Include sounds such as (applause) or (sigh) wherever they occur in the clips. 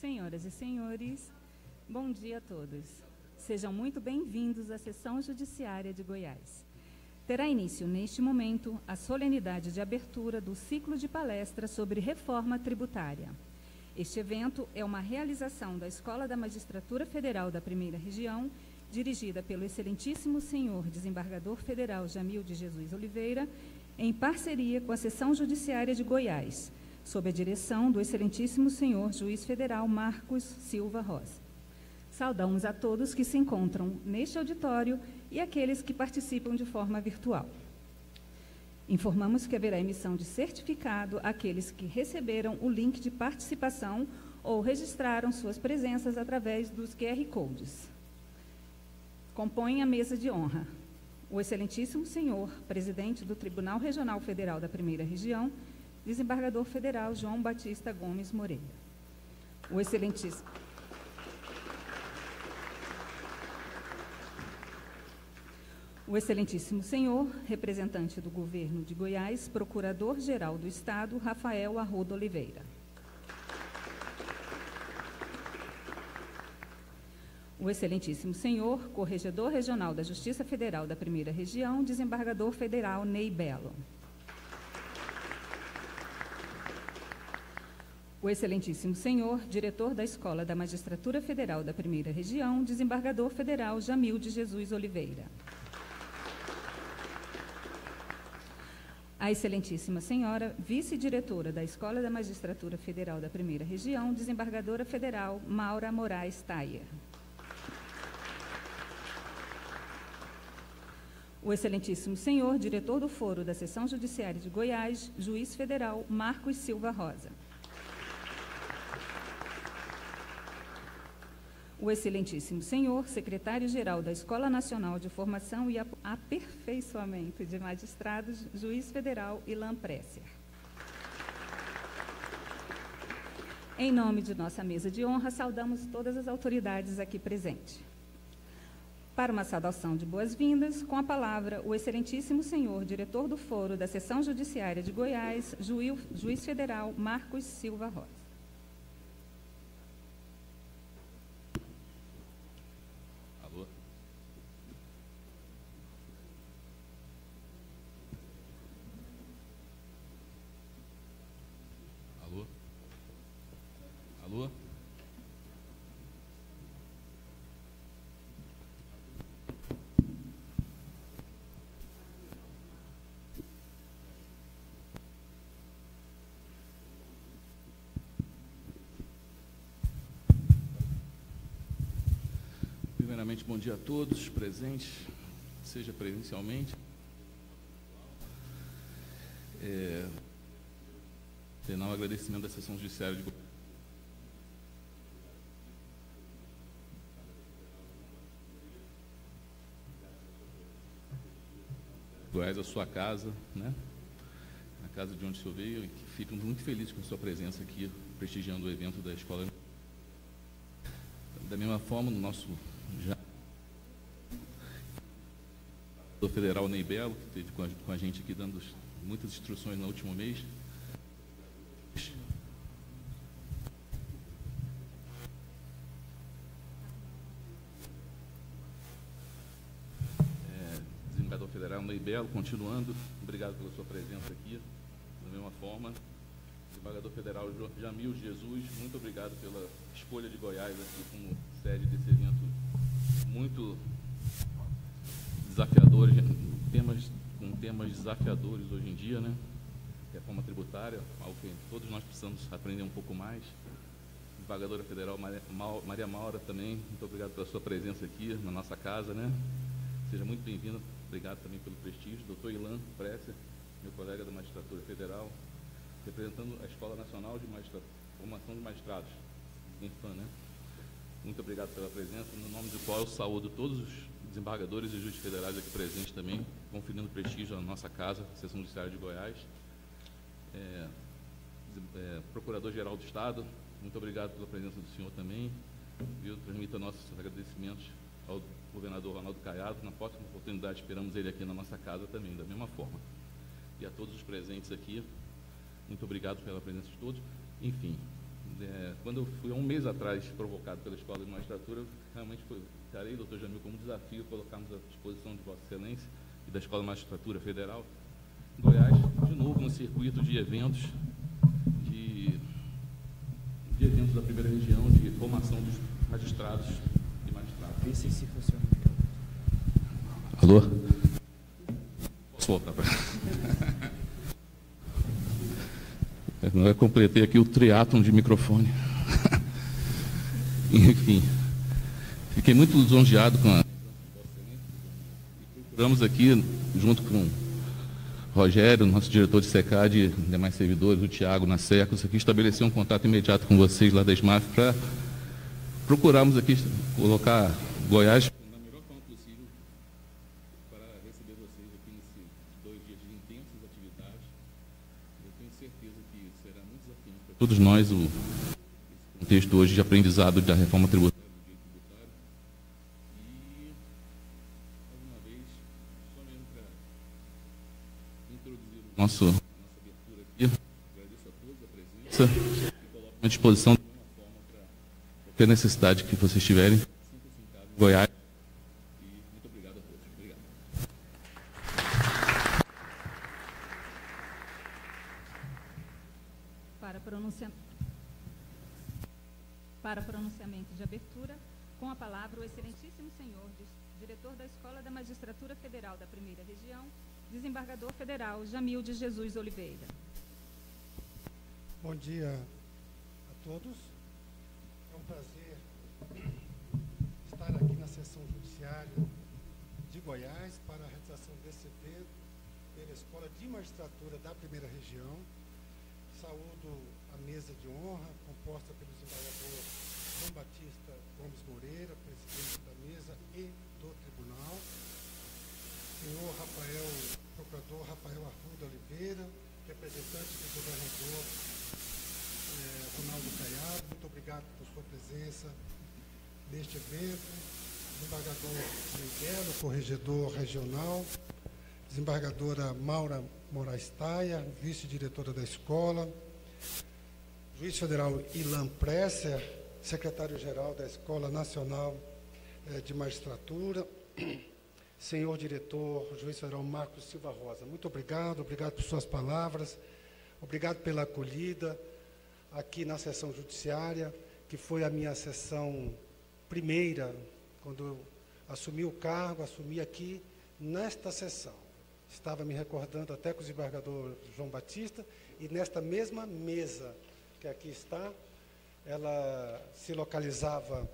Senhoras e senhores, bom dia a todos. Sejam muito bem-vindos à sessão judiciária de Goiás. Terá início neste momento a solenidade de abertura do ciclo de palestras sobre reforma tributária. Este evento é uma realização da Escola da Magistratura Federal da Primeira Região, dirigida pelo excelentíssimo senhor desembargador federal Jamil de Jesus Oliveira, em parceria com a Seção Judiciária de Goiás, sob a direção do excelentíssimo senhor juiz federal Marcos Silva Rosa. Saudamos a todos que se encontram neste auditório e aqueles que participam de forma virtual. Informamos que haverá emissão de certificado àqueles que receberam o link de participação ou registraram suas presenças através dos QR Codes. Compõem a mesa de honra o excelentíssimo senhor, presidente do Tribunal Regional Federal da Primeira Região, desembargador federal João Batista Gomes Moreira. O excelentíssimo O excelentíssimo senhor, representante do governo de Goiás, procurador-geral do Estado, Rafael Arruda Oliveira. O excelentíssimo senhor, corregedor regional da Justiça Federal da Primeira Região, desembargador federal Ney Belo. O excelentíssimo senhor, diretor da Escola da Magistratura Federal da Primeira Região, desembargador federal Jamil de Jesus Oliveira. A excelentíssima senhora, vice-diretora da Escola da Magistratura Federal da Primeira Região, desembargadora federal Maura Moraes Taia. O excelentíssimo senhor, diretor do Foro da Seção Judiciária de Goiás, juiz federal Marcos Silva Rosa. O excelentíssimo senhor, secretário-geral da Escola Nacional de Formação e Aperfeiçoamento de Magistrados, juiz federal Ilan Presser. Em nome de nossa mesa de honra, saudamos todas as autoridades aqui presentes. Para uma saudação de boas-vindas, com a palavra o excelentíssimo senhor, diretor do Foro da Seção Judiciária de Goiás, juiz federal Marcos Silva Rosa. Primeiramente, bom dia a todos presentes, seja presencialmente. É, o agradecimento da sessão judiciária de Goiás, a sua casa, né? A casa de onde o senhor veio, e fico muito feliz com a sua presença aqui, prestigiando o evento da escola. Da mesma forma, no nosso já do federal Ney Belo, que esteve com a, com a gente aqui dando muitas instruções no último mês. É, desembargador federal Ney Belo, continuando, obrigado pela sua presença aqui, da mesma forma. Desembargador Federal Jamil Jesus, muito obrigado pela escolha de Goiás aqui como sede desse evento muito desafiadores, temas, com temas desafiadores hoje em dia, né? Reforma tributária, algo que todos nós precisamos aprender um pouco mais. Desembargadora Federal Maria Maura também, muito obrigado pela sua presença aqui na nossa casa, né? Seja muito bem-vinda, obrigado também pelo prestígio. Doutor Ilan Presser, meu colega da Magistratura Federal, representando a Escola Nacional de Magistra... Formação de Magistrados, INFAM, né? Muito obrigado pela presença. No nome do qual eu saúdo todos os desembargadores e juízes federais aqui presentes também, conferindo prestígio à nossa casa, Seção Judiciária de Goiás. É, é, Procurador-Geral do Estado, muito obrigado pela presença do senhor também. Eu transmito nossos agradecimentos ao governador Ronaldo Caiado. Na próxima oportunidade, esperamos ele aqui na nossa casa também, da mesma forma. E a todos os presentes aqui, muito obrigado pela presença de todos. Enfim, é, quando eu fui há um mês atrás provocado pela Escola de Magistratura, realmente foi, encarei, doutor Jamil, como desafio colocarmos à disposição de Vossa Excelência e da Escola de Magistratura Federal Goiás, de novo no circuito de eventos, de, de eventos da primeira região, de formação dos magistrados e magistrados. Vê se funciona. Alô? Posso voltar para. (laughs) Eu completei aqui o triatlon de microfone. (laughs) Enfim, fiquei muito lisonjeado com a. Procuramos aqui, junto com Rogério, nosso diretor de SECAD e demais servidores, o Tiago na SECOS, aqui estabelecer um contato imediato com vocês lá da SMAF para procurarmos aqui colocar Goiás na melhor forma possível para receber vocês aqui nesses dois dias de intensas atividades. Eu tenho certeza que será muito desafiante para todos nós o contexto hoje de aprendizado da reforma tributária. nosso, nossa abertura aqui. Agradeço a todos a presença e coloco à disposição de alguma forma para qualquer necessidade que vocês tiverem. Goiás. E muito obrigado a todos. Obrigado. Para, pronuncia... para pronunciamento de abertura, com a palavra o excelentíssimo senhor, diretor da Escola da Magistratura Federal da Primeira Região, desembargador federal Jamil de Jesus Oliveira. Bom dia a todos. É um prazer estar aqui na sessão judiciária de Goiás para a realização desse evento pela Escola de Magistratura da Primeira Região. Saúdo a mesa de honra, composta pelo desembargador João Batista Gomes Moreira, presidente da mesa e do tribunal. Senhor Rafael, procurador Rafael Arruda Oliveira, representante do governador eh, Ronaldo Caiado, muito obrigado por sua presença neste evento. Desembargador Miguel, corregedor regional, desembargadora Maura Moraes Taia, vice-diretora da escola, juiz federal Ilan Presser, secretário-geral da Escola Nacional eh, de Magistratura, (clears throat) senhor diretor, juiz federal Marcos Silva Rosa. Muito obrigado, obrigado por suas palavras, obrigado pela acolhida aqui na sessão judiciária, que foi a minha sessão primeira, quando eu assumi o cargo, assumi aqui nesta sessão. Estava me recordando até com o desembargador João Batista, e nesta mesma mesa que aqui está, ela se localizava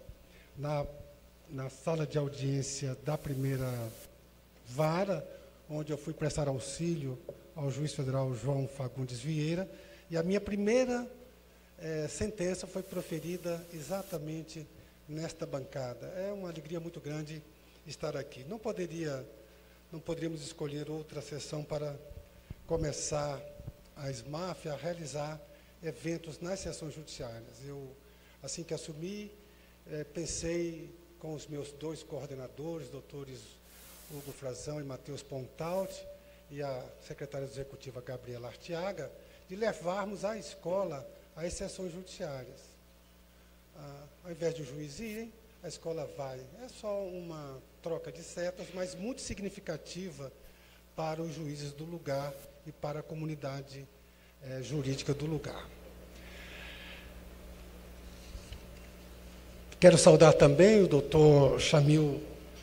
na na sala de audiência da primeira vara, onde eu fui prestar auxílio ao juiz federal João Fagundes Vieira, e a minha primeira é, sentença foi proferida exatamente nesta bancada. É uma alegria muito grande estar aqui. Não poderia, não poderíamos escolher outra sessão para começar a SMAF a realizar eventos nas sessões judiciárias. Eu, assim que assumi, é, pensei com os meus dois coordenadores, doutores Hugo Frazão e Matheus Pontalti, e a secretária executiva Gabriela Artiaga, de levarmos a escola às sessões judiciárias. Ah, ao invés de o juiz ir, a escola vai. É só uma troca de setas, mas muito significativa para os juízes do lugar e para a comunidade eh, jurídica do lugar. Quero saudar também o doutor Chamil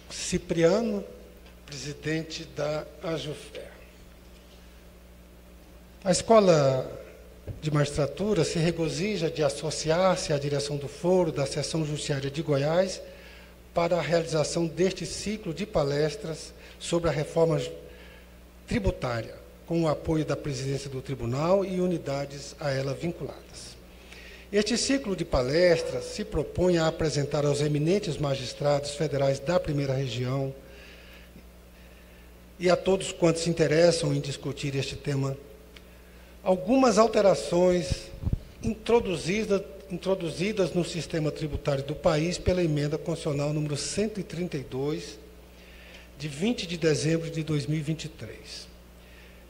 Cipriano, presidente da AJUFER. A Escola de Magistratura se regozija de associar-se à direção do Foro da Seção Judiciária de Goiás para a realização deste ciclo de palestras sobre a reforma tributária, com o apoio da presidência do tribunal e unidades a ela vinculadas. Este ciclo de palestras se propõe a apresentar aos eminentes magistrados federais da primeira região e a todos quantos se interessam em discutir este tema algumas alterações introduzidas, introduzidas no sistema tributário do país pela emenda constitucional número 132, de 20 de dezembro de 2023.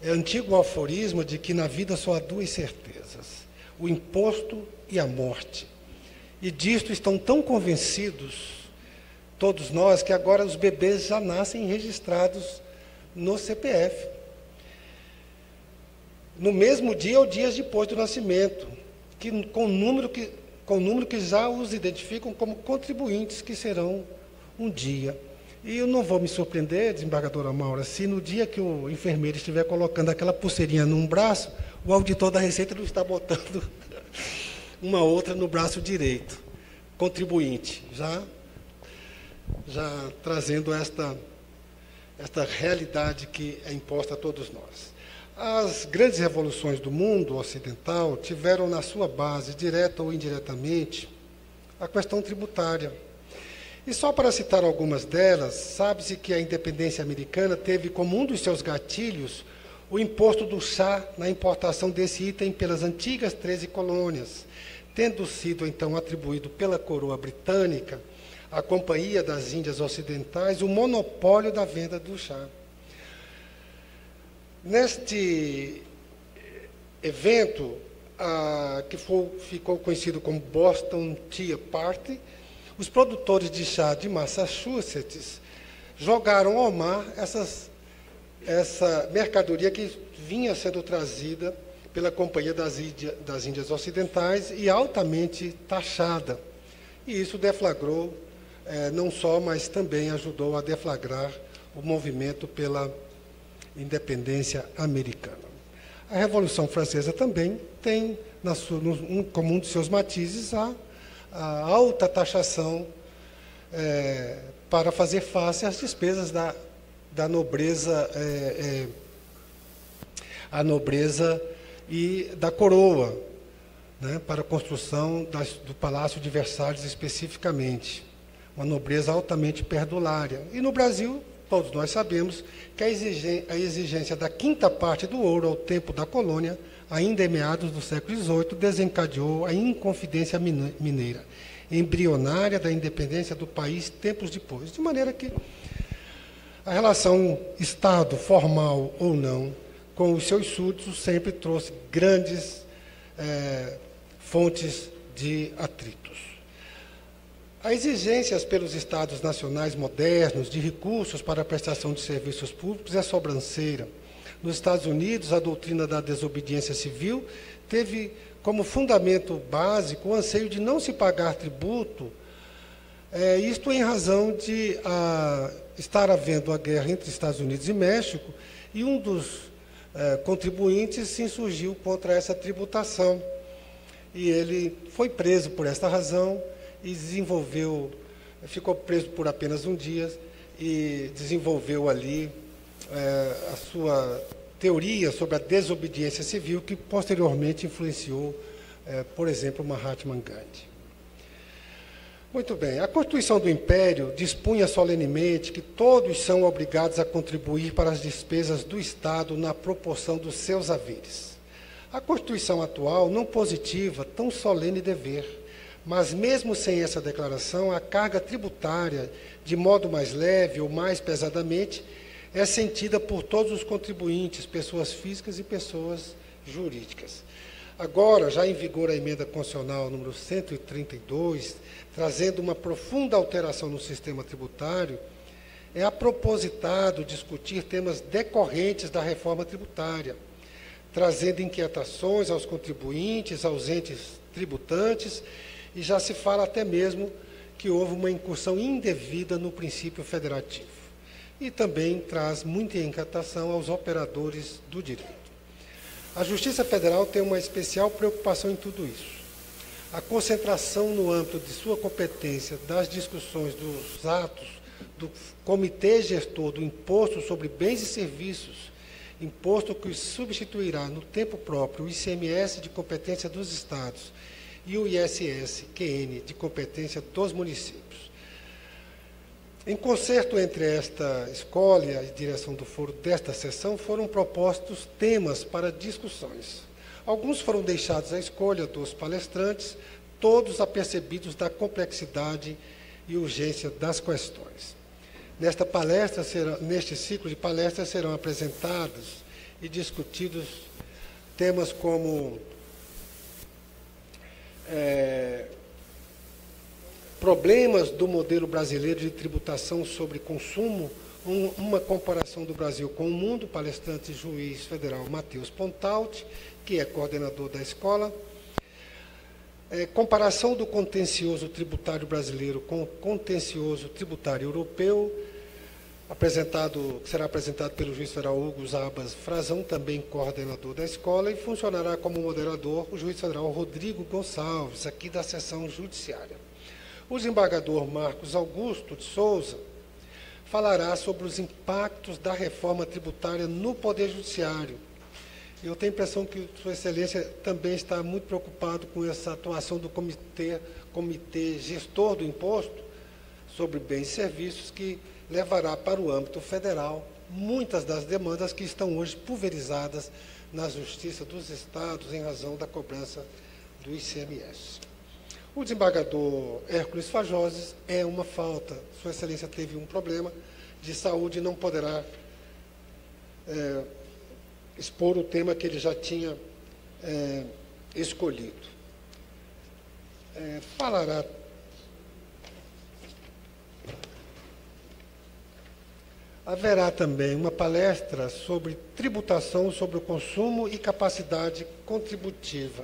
É antigo aforismo de que na vida só há duas certezas o imposto e a morte. E disto estão tão convencidos, todos nós, que agora os bebês já nascem registrados no CPF. No mesmo dia ou dias depois do nascimento, que, com, número que, com número que já os identificam como contribuintes que serão um dia. E eu não vou me surpreender, desembargadora Maura, se no dia que o enfermeiro estiver colocando aquela pulseirinha num braço, o auditor da Receita não está botando (laughs) uma outra no braço direito. Contribuinte, já, já trazendo esta, esta realidade que é imposta a todos nós. As grandes revoluções do mundo ocidental tiveram na sua base, direta ou indiretamente, a questão tributária e só para citar algumas delas, sabe-se que a independência americana teve como um dos seus gatilhos o imposto do chá na importação desse item pelas antigas 13 colônias, tendo sido então atribuído pela coroa britânica à Companhia das Índias Ocidentais o monopólio da venda do chá. Neste evento, que foi, ficou conhecido como Boston Tea Party, os produtores de chá de Massachusetts jogaram ao mar essas, essa mercadoria que vinha sendo trazida pela Companhia das, Índia, das Índias Ocidentais e altamente taxada. E isso deflagrou, é, não só, mas também ajudou a deflagrar o movimento pela independência americana. A Revolução Francesa também tem, sua, no, como um de seus matizes, a a alta taxação é, para fazer face às despesas da, da nobreza, é, é, a nobreza e da coroa, né, para a construção das, do Palácio de Versalhes especificamente. Uma nobreza altamente perdulária. E no Brasil, todos nós sabemos que a exigência da quinta parte do ouro ao tempo da colônia ainda em meados do século XVIII, desencadeou a Inconfidência Mineira, embrionária da independência do país tempos depois. De maneira que a relação Estado, formal ou não, com os seus súditos sempre trouxe grandes é, fontes de atritos. As exigências pelos Estados nacionais modernos de recursos para a prestação de serviços públicos é sobranceira nos Estados Unidos, a doutrina da desobediência civil teve como fundamento básico o anseio de não se pagar tributo, é, isto em razão de a, estar havendo a guerra entre Estados Unidos e México, e um dos é, contribuintes se insurgiu contra essa tributação. E ele foi preso por esta razão e desenvolveu, ficou preso por apenas um dia e desenvolveu ali é, a sua teoria sobre a desobediência civil, que posteriormente influenciou, é, por exemplo, Mahatma Gandhi. Muito bem, a Constituição do Império dispunha solenemente que todos são obrigados a contribuir para as despesas do Estado na proporção dos seus haveres. A Constituição atual não positiva tão solene dever, mas mesmo sem essa declaração, a carga tributária, de modo mais leve ou mais pesadamente, é sentida por todos os contribuintes, pessoas físicas e pessoas jurídicas. Agora, já em vigor a emenda constitucional número 132, trazendo uma profunda alteração no sistema tributário, é apropositado discutir temas decorrentes da reforma tributária, trazendo inquietações aos contribuintes, aos entes tributantes, e já se fala até mesmo que houve uma incursão indevida no princípio federativo e também traz muita inquietação aos operadores do direito. A Justiça Federal tem uma especial preocupação em tudo isso. A concentração no âmbito de sua competência das discussões dos atos do Comitê Gestor do Imposto sobre Bens e Serviços, imposto que substituirá no tempo próprio o ICMS de competência dos estados e o ISS-QN de competência dos municípios. Em concerto entre esta escola e a direção do foro desta sessão, foram propostos temas para discussões. Alguns foram deixados à escolha dos palestrantes, todos apercebidos da complexidade e urgência das questões. Nesta palestra, serão, neste ciclo de palestras, serão apresentados e discutidos temas como é, problemas do modelo brasileiro de tributação sobre consumo, um, uma comparação do Brasil com o mundo, palestrante juiz federal Matheus Pontalti, que é coordenador da escola. É, comparação do contencioso tributário brasileiro com o contencioso tributário europeu, apresentado, será apresentado pelo juiz federal Hugo Zabas Frazão, também coordenador da escola, e funcionará como moderador o juiz federal Rodrigo Gonçalves, aqui da seção judiciária. O desembargador Marcos Augusto de Souza falará sobre os impactos da reforma tributária no Poder Judiciário. Eu tenho a impressão que Sua Excelência também está muito preocupado com essa atuação do comitê, comitê gestor do imposto sobre bens e serviços, que levará para o âmbito federal muitas das demandas que estão hoje pulverizadas na Justiça dos Estados em razão da cobrança do ICMS. O desembargador Hércules Fajoses é uma falta. Sua Excelência teve um problema de saúde e não poderá é, expor o tema que ele já tinha é, escolhido. É, falará Haverá também uma palestra sobre tributação sobre o consumo e capacidade contributiva,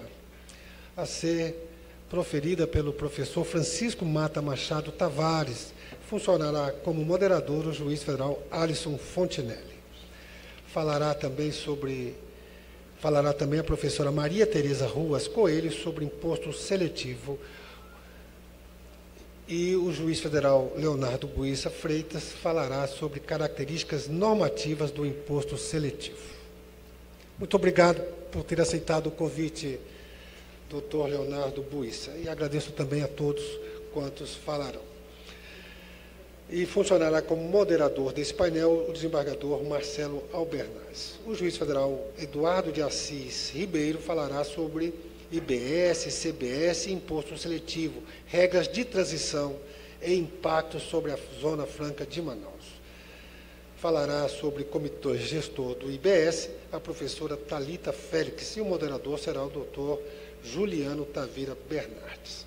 a ser proferida pelo professor Francisco Mata Machado Tavares. Funcionará como moderador o juiz federal Alisson Fontinelli. Falará também sobre falará também a professora Maria Tereza Ruas Coelho sobre imposto seletivo. E o juiz federal Leonardo Buissa Freitas falará sobre características normativas do imposto seletivo. Muito obrigado por ter aceitado o convite doutor Leonardo Buissa. E agradeço também a todos quantos falarão. E funcionará como moderador desse painel o desembargador Marcelo Albernaz. O juiz federal Eduardo de Assis Ribeiro falará sobre IBS, CBS e imposto seletivo, regras de transição e impactos sobre a Zona Franca de Manaus. Falará sobre comitê gestor do IBS a professora Talita Félix e o moderador será o doutor Juliano Tavira Bernardes.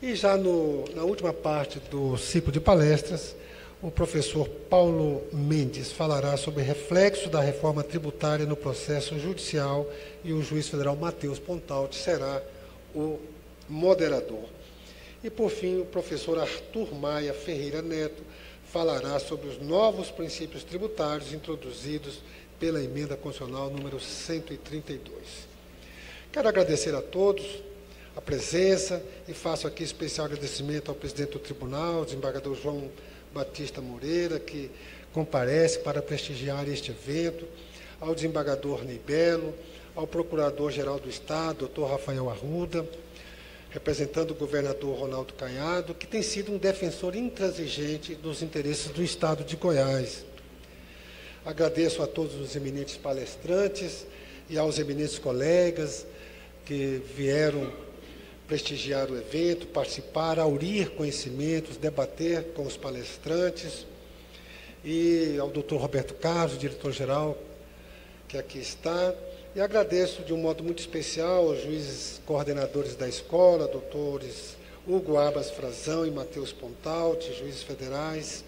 E já no, na última parte do ciclo de palestras, o professor Paulo Mendes falará sobre reflexo da reforma tributária no processo judicial e o juiz federal Matheus Pontalti será o moderador. E, por fim, o professor Arthur Maia Ferreira Neto falará sobre os novos princípios tributários introduzidos pela emenda constitucional número 132. Quero agradecer a todos a presença e faço aqui especial agradecimento ao presidente do tribunal, desembargador João Batista Moreira, que comparece para prestigiar este evento, ao desembargador Nibelo, ao procurador-geral do Estado, doutor Rafael Arruda, representando o governador Ronaldo Caiado, que tem sido um defensor intransigente dos interesses do Estado de Goiás. Agradeço a todos os eminentes palestrantes e aos eminentes colegas, que vieram prestigiar o evento, participar, aurir conhecimentos, debater com os palestrantes, e ao doutor Roberto Carlos, diretor-geral, que aqui está. E agradeço de um modo muito especial aos juízes coordenadores da escola, doutores Hugo Abas Frazão e Matheus Pontalti, juízes federais,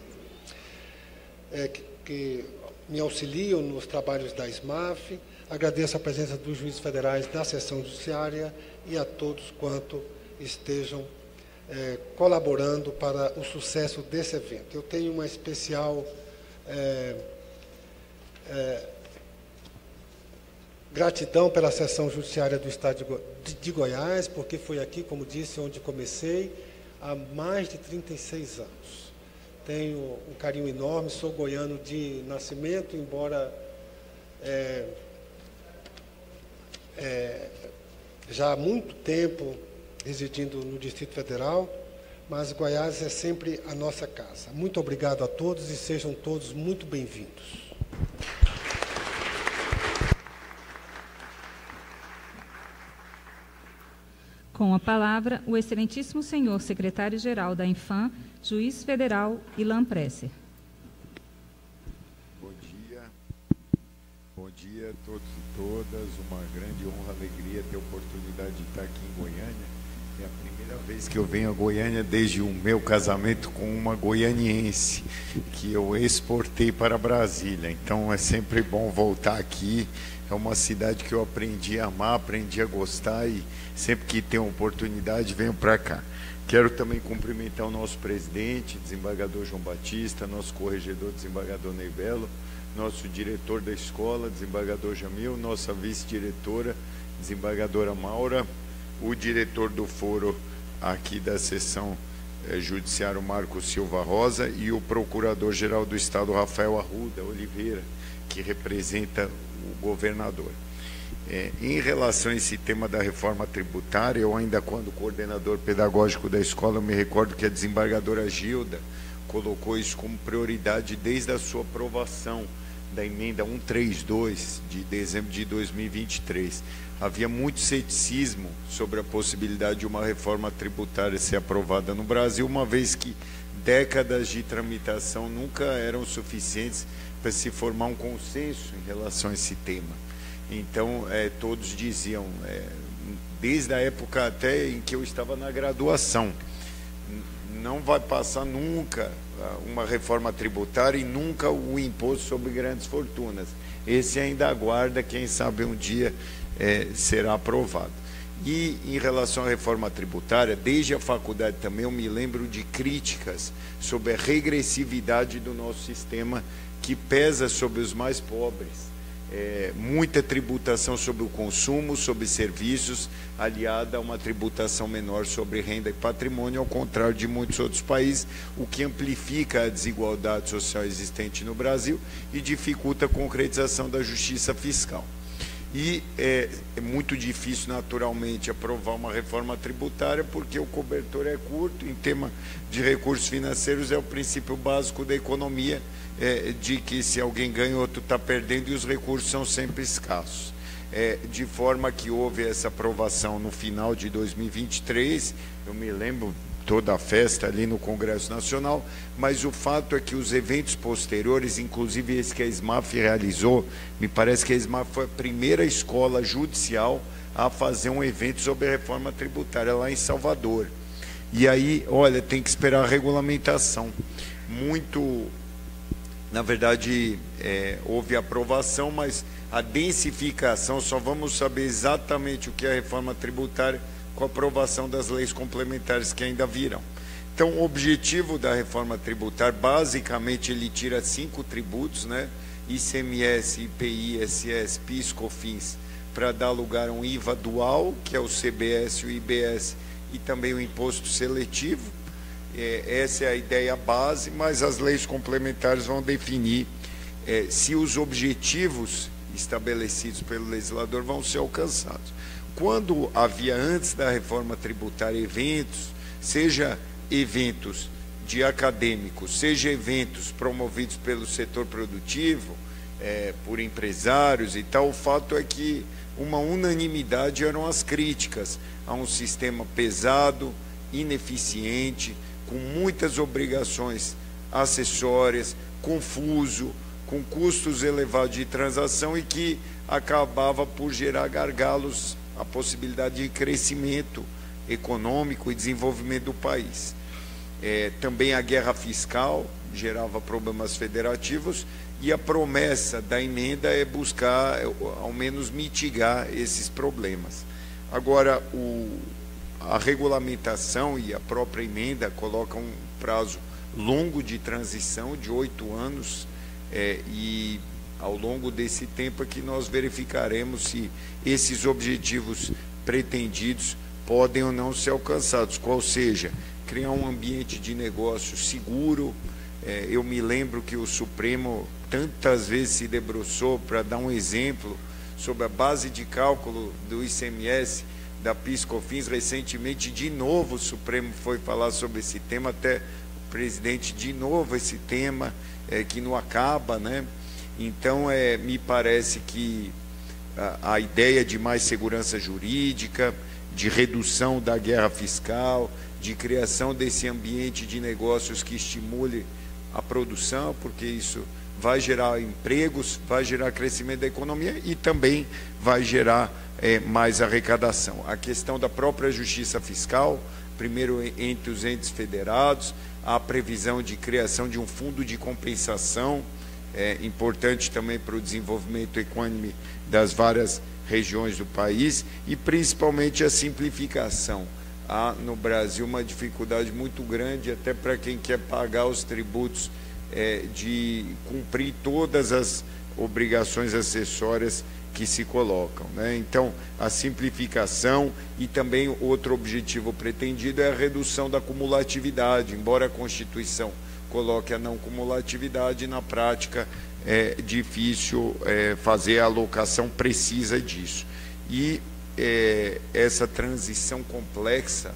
é, que, que me auxiliam nos trabalhos da SMAF Agradeço a presença dos juízes federais da sessão judiciária e a todos quanto estejam é, colaborando para o sucesso desse evento. Eu tenho uma especial é, é, gratidão pela sessão judiciária do Estado de, Go de, de Goiás, porque foi aqui, como disse, onde comecei, há mais de 36 anos. Tenho um carinho enorme, sou goiano de nascimento, embora é, é, já há muito tempo residindo no Distrito Federal, mas Goiás é sempre a nossa casa. Muito obrigado a todos e sejam todos muito bem-vindos. Com a palavra, o excelentíssimo senhor secretário-geral da Infam, juiz federal Ilan Presser. Bom dia. A todos e todas. Uma grande honra, alegria ter a oportunidade de estar aqui em Goiânia. É a primeira vez que eu venho a Goiânia desde o meu casamento com uma goianiense, que eu exportei para Brasília. Então é sempre bom voltar aqui. É uma cidade que eu aprendi a amar, aprendi a gostar e sempre que tenho oportunidade venho para cá. Quero também cumprimentar o nosso presidente, desembargador João Batista, nosso corregedor, desembargador Ney Belo, nosso diretor da escola, desembargador Jamil, nossa vice-diretora, desembargadora Maura, o diretor do foro aqui da sessão eh, judiciário Marco Silva Rosa e o procurador-geral do Estado Rafael Arruda Oliveira, que representa o governador. É, em relação a esse tema da reforma tributária, eu ainda quando coordenador pedagógico da escola, me recordo que a desembargadora Gilda colocou isso como prioridade desde a sua aprovação da emenda 132 de dezembro de 2023. Havia muito ceticismo sobre a possibilidade de uma reforma tributária ser aprovada no Brasil, uma vez que décadas de tramitação nunca eram suficientes para se formar um consenso em relação a esse tema. Então, é, todos diziam, é, desde a época até em que eu estava na graduação, não vai passar nunca uma reforma tributária e nunca o imposto sobre grandes fortunas. Esse ainda aguarda, quem sabe um dia é, será aprovado. E em relação à reforma tributária, desde a faculdade também eu me lembro de críticas sobre a regressividade do nosso sistema que pesa sobre os mais pobres é, muita tributação sobre o consumo, sobre serviços, aliada a uma tributação menor sobre renda e patrimônio, ao contrário de muitos outros países, o que amplifica a desigualdade social existente no Brasil e dificulta a concretização da justiça fiscal. E é, é, muito difícil, naturalmente, aprovar uma reforma tributária, porque o cobertor é curto, em tema de recursos financeiros, é o princípio básico da economia é, de que se alguém ganha, outro está perdendo e os recursos são sempre escassos. É, de forma que houve essa aprovação no final de 2023, eu me lembro toda a festa ali no Congresso Nacional, mas o fato é que os eventos posteriores, inclusive esse que a SMAF realizou, me parece que a SMAF foi a primeira escola judicial a fazer um evento sobre reforma tributária lá em Salvador. E aí, olha, tem que esperar a regulamentação. Muito na verdade, é, houve aprovação, mas a densificação só vamos saber exatamente o que é a reforma tributária com a aprovação das leis complementares que ainda virão. Então, o objetivo da reforma tributária, basicamente, ele tira cinco tributos, né? ICMS, IPI, ISS, PIS, COFINS, para dar lugar a um IVA dual, que é o CBS, o IBS, e também o imposto seletivo é, essa é a ideia base, mas as leis complementares vão definir é, se os objetivos estabelecidos pelo legislador vão ser alcançados. Quando havia antes da reforma tributária eventos, seja eventos de acadêmicos, seja eventos promovidos pelo setor produtivo, é, por empresários e tal, o fato é que uma unanimidade eram as críticas a um sistema pesado, ineficiente, com muitas obrigações acessórias, confuso, com custos elevados de transação e que acabava por gerar gargalos a possibilidade de crescimento econômico e desenvolvimento do país. É, também a guerra fiscal gerava problemas federativos e a promessa da emenda é buscar, ao menos, mitigar esses problemas. Agora, o, a regulamentação e a própria emenda colocam um prazo longo de transição de oito anos é, e ao longo desse tempo é que nós verificaremos se esses objetivos pretendidos podem ou não ser alcançados, qual seja, criar um ambiente de negócio seguro. É, eu me lembro que o Supremo tantas vezes se debruçou para dar um exemplo sobre a base de cálculo do ICMS da PiscoFins, recentemente, de novo, o Supremo foi falar sobre esse tema, até o presidente, de novo, esse tema, é, que não acaba, né? Então, é, me parece que a, a ideia de mais segurança jurídica, de redução da guerra fiscal, de criação desse ambiente de negócios que estimule a produção, porque isso vai gerar empregos, vai gerar crescimento da economia e também vai gerar é, mais arrecadação. A questão da própria justiça fiscal, primeiro entre os entes federados, a previsão de criação de um fundo de compensação, é, importante também para o desenvolvimento econômico das várias regiões do país e principalmente a simplificação. Há no Brasil uma dificuldade muito grande, até para quem quer pagar os tributos, é, de cumprir todas as obrigações acessórias que se colocam. Né? Então, a simplificação e também outro objetivo pretendido é a redução da cumulatividade, embora a Constituição coloque a não cumulatividade, na prática é difícil é, fazer a alocação precisa disso. E é, essa transição complexa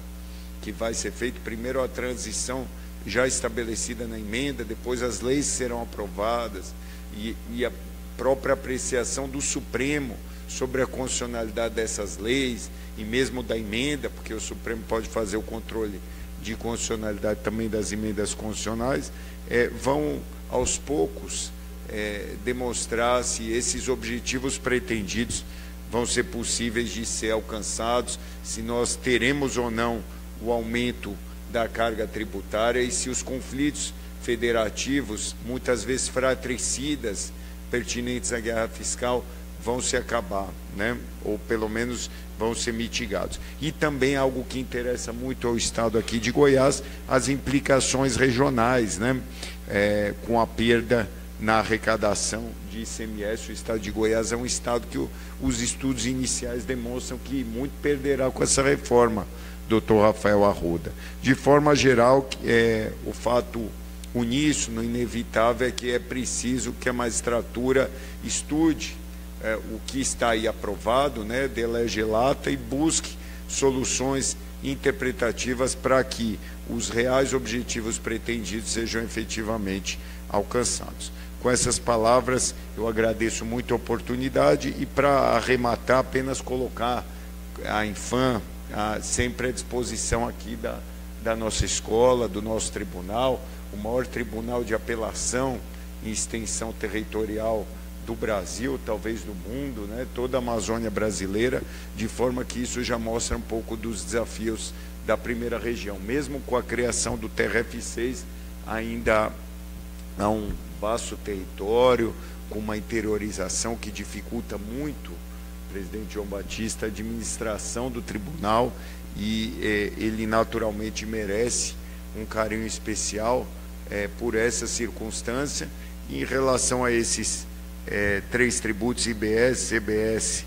que vai ser feita, primeiro a transição já estabelecida na emenda, depois as leis serão aprovadas e, e a própria apreciação do Supremo sobre a constitucionalidade dessas leis e mesmo da emenda, porque o Supremo pode fazer o controle de constitucionalidade também das emendas constitucionais, é, vão aos poucos é, demonstrar se esses objetivos pretendidos vão ser possíveis de ser alcançados, se nós teremos ou não o aumento da carga tributária e se os conflitos federativos, muitas vezes fratricidas, pertinentes à guerra fiscal, vão se acabar, né? ou pelo menos vão ser mitigados. E também algo que interessa muito ao Estado aqui de Goiás, as implicações regionais, né? É, com a perda na arrecadação de ICMS. O Estado de Goiás é um Estado que o, os estudos iniciais demonstram que muito perderá com essa reforma, doutor Rafael Arruda. De forma geral, é, o fato uníssono, inevitável, é que é preciso que a magistratura estude é, o que está aí aprovado, né, de legislata e busque soluções interpretativas para que os reais objetivos pretendidos sejam efetivamente alcançados. Com essas palavras, eu agradeço muito a oportunidade e para arrematar, apenas colocar a Infam a, sempre à disposição aqui da, da nossa escola, do nosso tribunal, o maior tribunal de apelação em extensão territorial do Brasil, talvez do mundo, né? toda a Amazônia brasileira, de forma que isso já mostra um pouco dos desafios da primeira região. Mesmo com a criação do TRF6, ainda há um vasto território, com uma interiorização que dificulta muito, presidente João Batista, a administração do tribunal e eh, ele naturalmente merece um carinho especial eh, por essa circunstância. em relação a esses é, três tributos, IBS, CBS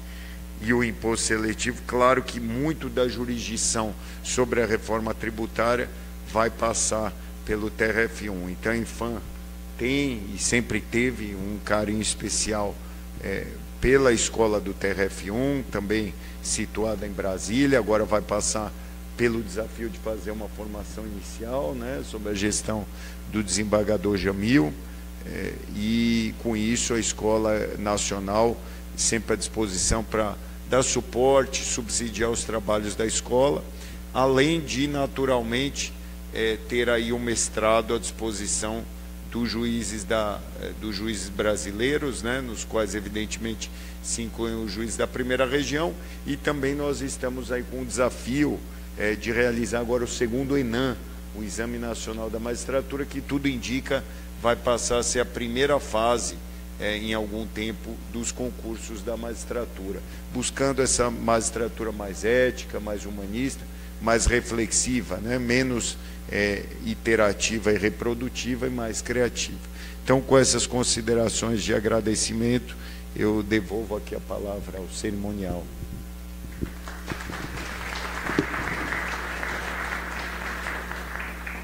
e o imposto seletivo, claro que muito da jurisdição sobre a reforma tributária vai passar pelo TRF1. Então, a Infam tem e sempre teve um carinho especial é, pela escola do TRF1, também situada em Brasília, agora vai passar pelo desafio de fazer uma formação inicial, né, sob a gestão do desembargador Jamil. É, e com isso a Escola Nacional sempre à disposição para dar suporte, subsidiar os trabalhos da escola, além de naturalmente é, ter aí um mestrado à disposição dos juízes da, é, dos juízes brasileiros, né, nos quais evidentemente se incluem os juízes da primeira região, e também nós estamos aí com o desafio é, de realizar agora o segundo ENAM, o Exame Nacional da Magistratura, que tudo indica vai passar a ser a primeira fase é, em algum tempo dos concursos da magistratura, buscando essa magistratura mais ética, mais humanista, mais reflexiva, né? menos é, iterativa e reprodutiva e mais criativa. Então, com essas considerações de agradecimento, eu devolvo aqui a palavra ao cerimonial.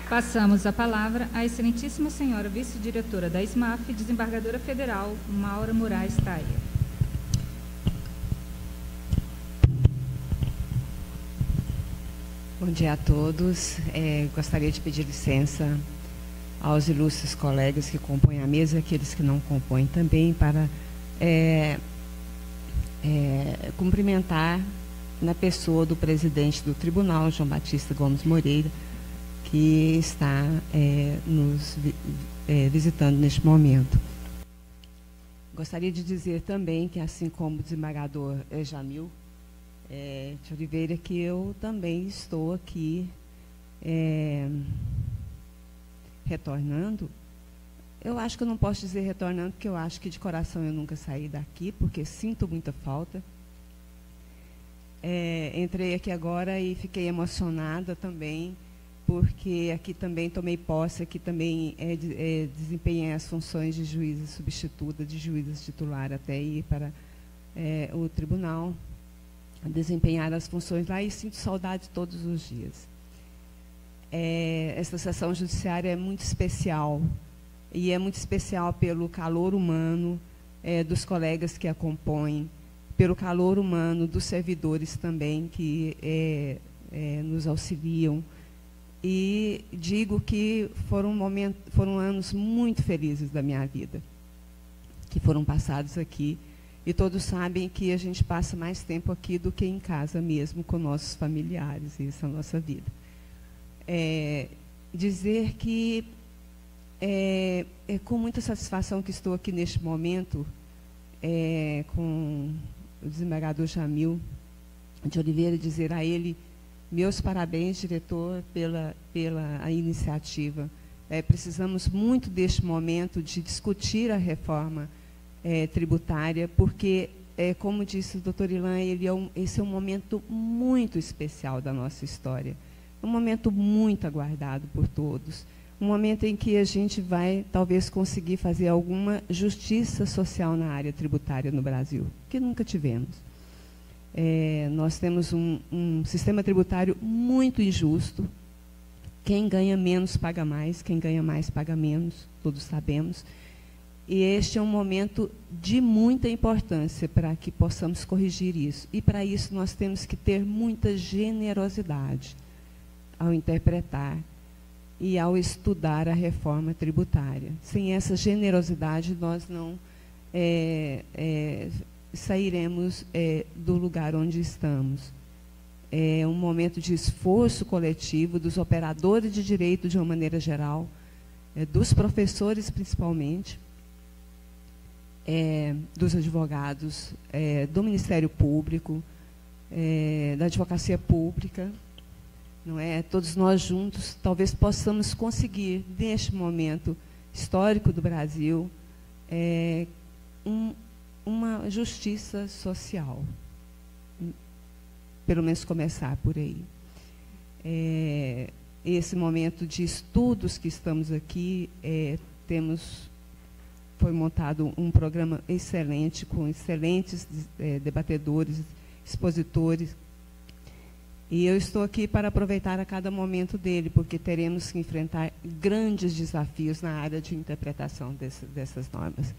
Passamos a palavra à excelentíssima senhora vice-diretora da SMAF, desembargadora federal Maura Moraes Taia. Bom dia a todos. É, gostaria de pedir licença aos ilustres colegas que compõem a mesa, aqueles que não compõem também, para é, é, cumprimentar na pessoa do presidente do tribunal, João Batista Gomes Moreira, que está é, nos é, visitando neste momento. gostaria de dizer também que, assim como o desembargador Jamil é, de Oliveira, que eu também estou aqui é, retornando. Eu acho que eu não posso dizer retornando, porque eu acho que de coração eu nunca saí daqui, porque sinto muita falta. É, entrei aqui agora e fiquei emocionada também, porque aqui também tomei posse, aqui também é, é, desempenhei as funções de juíza substituta, de juíza titular, até ir para é, o tribunal, desempenhar as funções lá e sinto saudade todos os dias. É, essa sessão judiciária é muito especial, e é muito especial pelo calor humano é, dos colegas que a compõem, pelo calor humano dos servidores também que é, nos auxiliam. E digo que foram, momento, foram anos muito felizes da minha vida, que foram passados aqui. E todos sabem que a gente passa mais tempo aqui do que em casa mesmo com nossos familiares. Isso é a nossa vida. É, dizer que é, é, com muita satisfação que estou aqui neste momento é, com o desembargador Jamil de Oliveira, dizer a ele meus parabéns, diretor, pela, pela iniciativa. É, precisamos muito deste momento de discutir a reforma é, tributária, porque, é, como disse o doutor Ilan, ele é um, esse é um momento muito especial da nossa história. Um momento muito aguardado por todos um momento em que a gente vai talvez conseguir fazer alguma justiça social na área tributária no Brasil, que nunca tivemos. É, nós temos um, um, sistema tributário muito injusto. Quem ganha menos paga mais, quem ganha mais paga menos, todos sabemos. E este é um momento de muita importância para que possamos corrigir isso. E para isso nós temos que ter muita generosidade ao interpretar e ao estudar a reforma tributária. Sem essa generosidade, nós não é, é, sairemos é, do lugar onde estamos. É um momento de esforço coletivo dos operadores de direito de uma maneira geral, é, dos professores principalmente, é, dos advogados, é, do Ministério Público, é, da advocacia pública, não é? Todos nós juntos, talvez possamos conseguir neste momento histórico do Brasil é, um, uma justiça social, pelo menos começar por aí. É, esse momento de estudos que estamos aqui, é, temos foi montado um programa excelente com excelentes é, debatedores, expositores e eu estou aqui para aproveitar a cada momento dele, porque teremos que enfrentar grandes desafios na área de interpretação desse, dessas normas.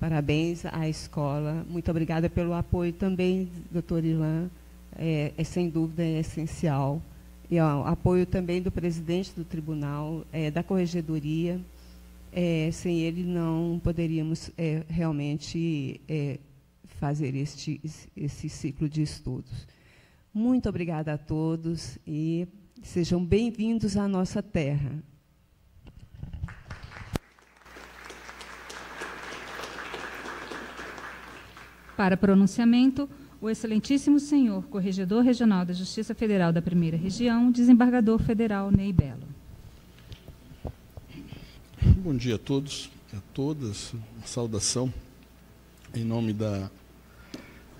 Parabéns à escola. Muito obrigada pelo apoio também, doutor Ilan. É, é sem dúvida é essencial. E ó, apoio também do presidente do tribunal, é, da corregedoria. É, sem ele não poderíamos é, realmente é, fazer este, esse ciclo de estudos. Muito obrigada a todos e sejam bem-vindos à nossa terra. Para pronunciamento, o excelentíssimo senhor Corregedor Regional da Justiça Federal da Primeira Região, desembargador federal Ney Belo. Bom dia a todos e a todas. Uma saudação em nome da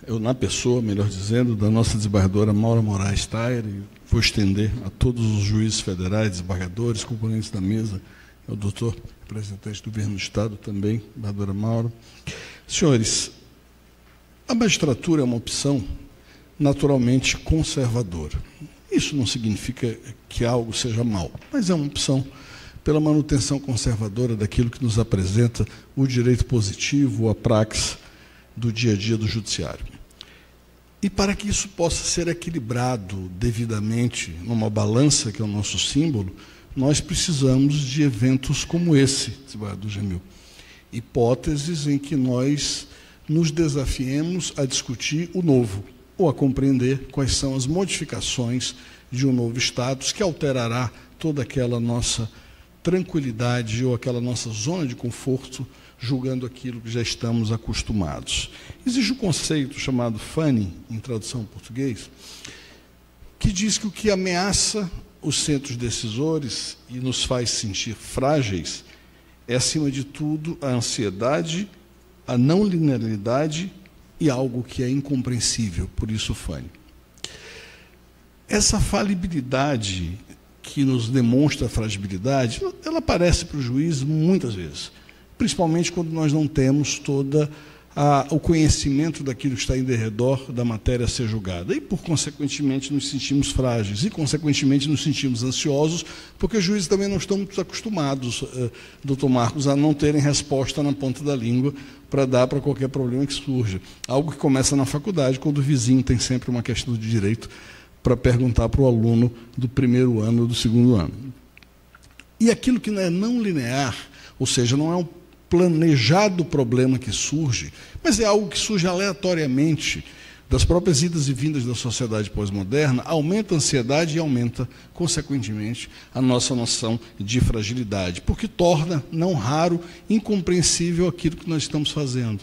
eu na pessoa, melhor dizendo, da nossa desembargadora Maura Moraes e vou estender a todos os juízes federais, desembargadores, componentes da mesa, ao doutor representante do governo do Estado também, desembargadora Maura. Senhores, a magistratura é uma opção naturalmente conservadora. Isso não significa que algo seja mal, mas é uma opção pela manutenção conservadora daquilo que nos apresenta o direito positivo, a praxe do dia a dia do judiciário. E para que isso possa ser equilibrado devidamente numa balança, que é o nosso símbolo, nós precisamos de eventos como esse, do Gemil. Hipóteses em que nós nos desafiemos a discutir o novo, ou a compreender quais são as modificações de um novo status que alterará toda aquela nossa tranquilidade ou aquela nossa zona de conforto julgando aquilo que já estamos acostumados. Existe um conceito chamado FANI, em tradução português, que diz que o que ameaça os centros decisores e nos faz sentir frágeis é, acima de tudo, a ansiedade, a não linearidade e algo que é incompreensível, por isso FANI. Essa falibilidade que nos demonstra fragilidade, ela aparece para o juiz muitas vezes principalmente quando nós não temos toda a, o conhecimento daquilo que está em derredor da matéria a ser julgada. E, por consequentemente, nos sentimos frágeis e, consequentemente, nos sentimos ansiosos, porque os juízes também não estão muito acostumados, uh, doutor Marcos, a não terem resposta na ponta da língua para dar para qualquer problema que surja. Algo que começa na faculdade, quando o vizinho tem sempre uma questão de direito para perguntar para o aluno do primeiro ano ou do segundo ano. E aquilo que não é não linear, ou seja, não é um planejado problema que surge, mas é algo que surge aleatoriamente das próprias idas e vindas da sociedade pós-moderna, aumenta a ansiedade e aumenta, consequentemente, a nossa noção de fragilidade, porque torna, não raro, incompreensível aquilo que nós estamos fazendo,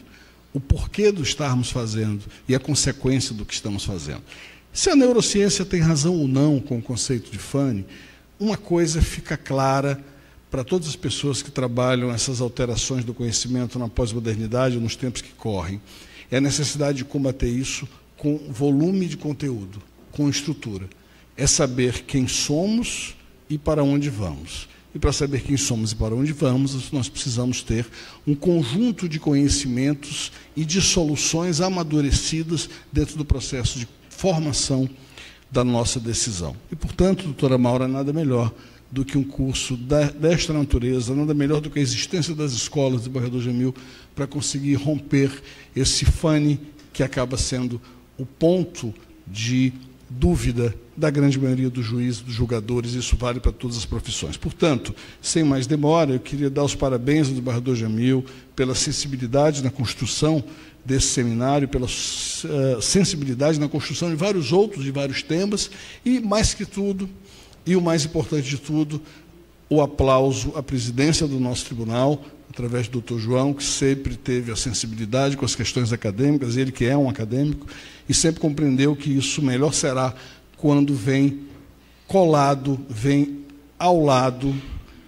o porquê do estarmos fazendo e a consequência do que estamos fazendo. Se a neurociência tem razão ou não com o conceito de Fanny, uma coisa fica clara para todas as pessoas que trabalham essas alterações do conhecimento na pós-modernidade nos tempos que correm, é a necessidade de combater isso com volume de conteúdo, com estrutura. É saber quem somos e para onde vamos. E para saber quem somos e para onde vamos, nós precisamos ter um conjunto de conhecimentos e de soluções amadurecidas dentro do processo de formação da nossa decisão. E, portanto, doutora Maura, nada melhor do que um curso desta natureza, nada melhor do que a existência das escolas de Barrador Jamil para conseguir romper esse fane que acaba sendo o ponto de dúvida da grande maioria dos juízes, dos julgadores, isso vale para todas as profissões. Portanto, sem mais demora, eu queria dar os parabéns ao Barrador Jamil pela sensibilidade na construção desse seminário, pela uh, sensibilidade na construção de vários outros, de vários temas, e, mais que tudo, e o mais importante de tudo, o aplauso à presidência do nosso tribunal, através do doutor João, que sempre teve a sensibilidade com as questões acadêmicas, ele que é um acadêmico, e sempre compreendeu que isso melhor será quando vem colado, vem ao lado,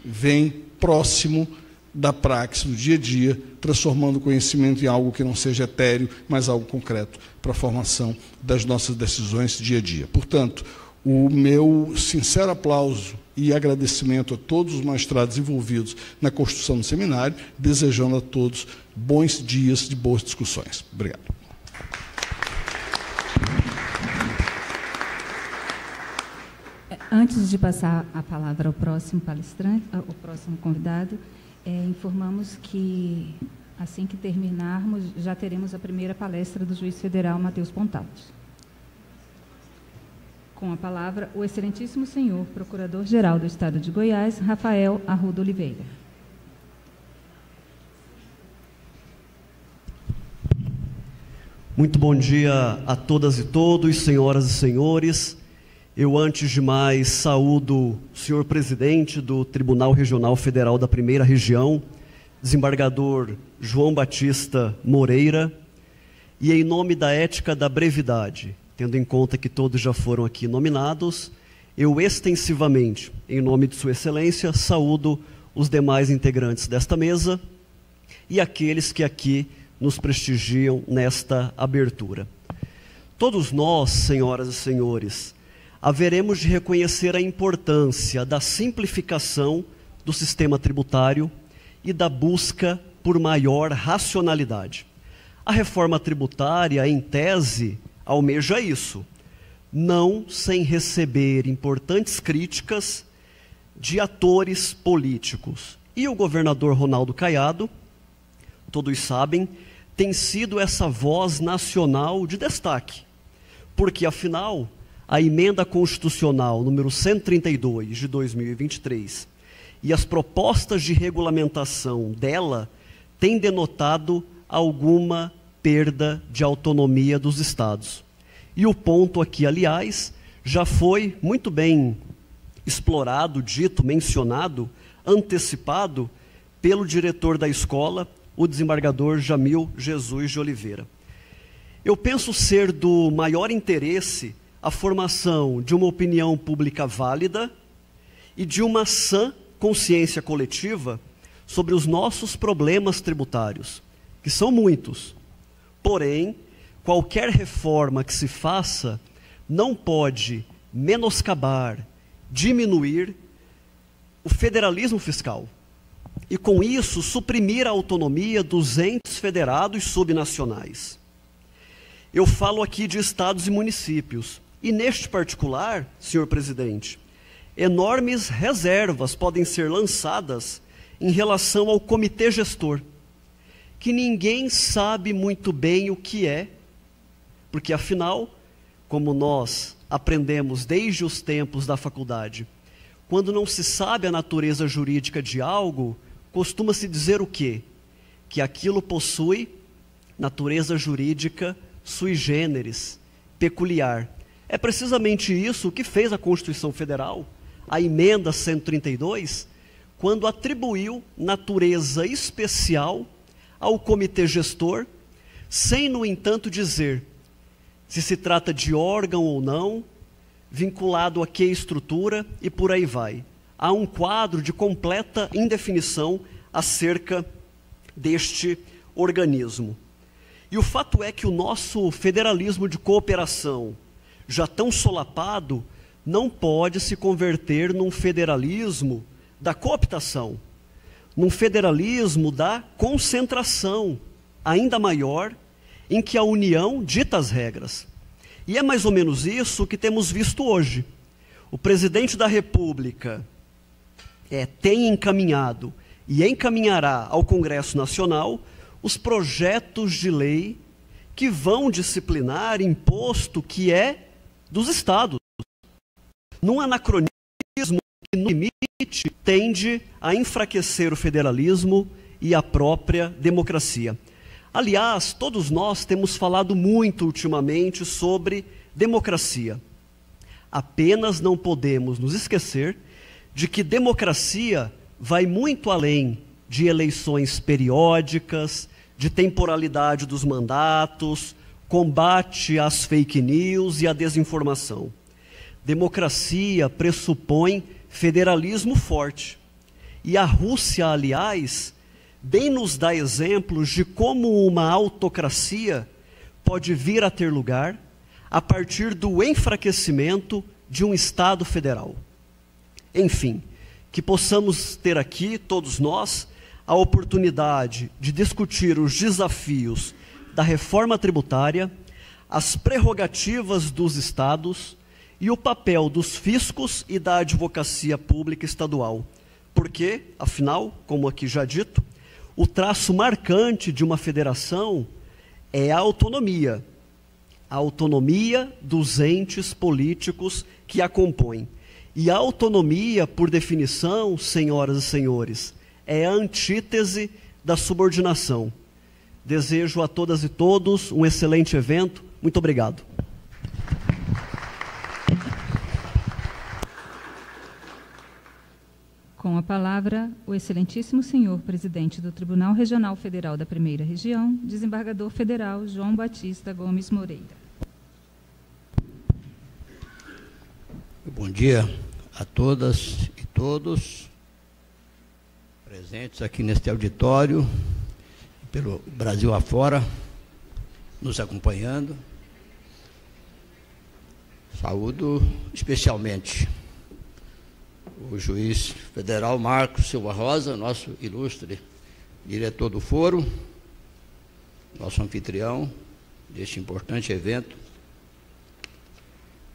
vem próximo da praxe, do dia a dia, transformando o conhecimento em algo que não seja etéreo, mas algo concreto para a formação das nossas decisões dia a dia. Portanto, o meu sincero aplauso e agradecimento a todos os magistrados envolvidos na construção do seminário, desejando a todos bons dias de boas discussões. Obrigado. Antes de passar a palavra ao próximo palestrante, ao próximo convidado, é, informamos que assim que terminarmos já teremos a primeira palestra do juiz federal Matheus Pontalos. Com a palavra, o excelentíssimo senhor Procurador-Geral do Estado de Goiás, Rafael Arruda Oliveira. Muito bom dia a todas e todos, senhoras e senhores. Eu, antes de mais, saúdo o senhor presidente do Tribunal Regional Federal da Primeira Região, desembargador João Batista Moreira, e em nome da ética da brevidade, tendo em conta que todos já foram aqui nominados, eu extensivamente, em nome de Sua Excelência, saúdo os demais integrantes desta mesa e aqueles que aqui nos prestigiam nesta abertura. Todos nós, senhoras e senhores, haveremos de reconhecer a importância da simplificação do sistema tributário e da busca por maior racionalidade. A reforma tributária, em tese, almeja isso, não sem receber importantes críticas de atores políticos. E o governador Ronaldo Caiado, todos sabem, tem sido essa voz nacional de destaque, porque afinal, a emenda constitucional número 132 de 2023 e as propostas de regulamentação dela têm denotado alguma perda de autonomia dos estados. E o ponto aqui, aliás, já foi muito bem explorado, dito, mencionado, antecipado pelo diretor da escola, o desembargador Jamil Jesus de Oliveira. Eu penso ser do maior interesse a formação de uma opinião pública válida e de uma sã consciência coletiva sobre os nossos problemas tributários, que são muitos. Porém, qualquer reforma que se faça não pode menoscabar, diminuir o federalismo fiscal e, com isso, suprimir a autonomia dos entes federados subnacionais. Eu falo aqui de estados e municípios, e neste particular, senhor presidente, enormes reservas podem ser lançadas em relação ao comitê gestor, que ninguém sabe muito bem o que é, porque afinal, como nós aprendemos desde os tempos da faculdade, quando não se sabe a natureza jurídica de algo, costuma-se dizer o quê? Que aquilo possui natureza jurídica sui generis, peculiar. É precisamente isso que fez a Constituição Federal, a emenda 132, quando atribuiu natureza especial ao comitê gestor, sem, no entanto, dizer se se trata de órgão ou não, vinculado a que estrutura e por aí vai. Há um quadro de completa indefinição acerca deste organismo. E o fato é que o nosso federalismo de cooperação, já tão solapado, não pode se converter num federalismo da cooptação, num federalismo da concentração ainda maior, em que a União dita as regras. E é mais ou menos isso que temos visto hoje. O presidente da República é, tem encaminhado e encaminhará ao Congresso Nacional os projetos de lei que vão disciplinar imposto que é dos estados. Num anacronismo que, no limite, tende a enfraquecer o federalismo e a própria democracia. Aliás, todos nós temos falado muito ultimamente sobre democracia. Apenas não podemos nos esquecer de que democracia vai muito além de eleições periódicas, de temporalidade dos mandatos, combate às fake news e à desinformação. Democracia pressupõe federalismo forte. E a Rússia, aliás, bem nos dá exemplos de como uma autocracia pode vir a ter lugar a partir do enfraquecimento de um Estado federal. Enfim, que possamos ter aqui, todos nós, a oportunidade de discutir os desafios da reforma tributária, as prerrogativas dos estados e o papel dos fiscos e da advocacia pública estadual. Porque, afinal, como aqui já dito, o traço marcante de uma federação é a autonomia. A autonomia dos entes políticos que a compõem. E a autonomia, por definição, senhoras e senhores, é a antítese da subordinação. Desejo a todas e todos um excelente evento. Muito obrigado. Com a palavra, o excelentíssimo senhor presidente do Tribunal Regional Federal da Primeira Região, desembargador federal João Batista Gomes Moreira. Bom dia a todas e todos presentes aqui neste auditório, pelo Brasil afora, nos acompanhando. Saúdo especialmente o juiz federal Marcos Silva Rosa, nosso ilustre diretor do foro, nosso anfitrião deste importante evento.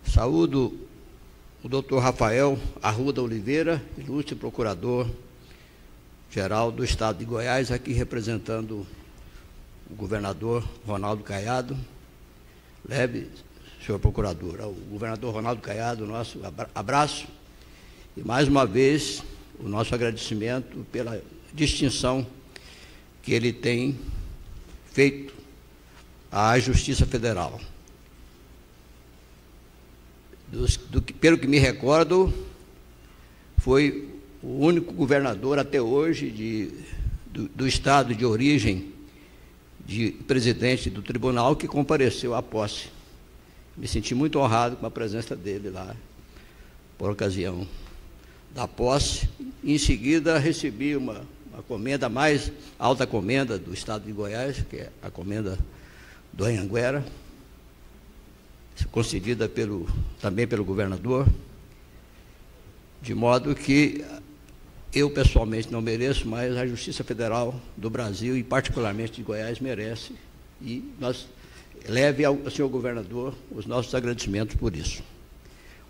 Saúdo o doutor Rafael Arruda Oliveira, ilustre procurador geral do estado de Goiás, aqui representando o governador Ronaldo Caiado. Leve, senhor procurador, ao governador Ronaldo Caiado, nosso abraço e mais uma vez, o nosso agradecimento pela distinção que ele tem feito à Justiça Federal. Dos, do, pelo que me recordo, foi o único governador até hoje de, do, do estado de origem de presidente do tribunal que compareceu à posse. Me senti muito honrado com a presença dele lá, por ocasião da posse. Em seguida, recebi uma, uma comenda, mais alta comenda do estado de Goiás, que é a comenda do Anhanguera, concedida pelo, também pelo governador, de modo que eu pessoalmente não mereço, mas a Justiça Federal do Brasil, e particularmente de Goiás, merece. E nós leve ao senhor governador os nossos agradecimentos por isso.